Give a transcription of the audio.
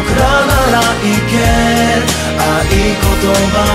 僕らならいける。合言葉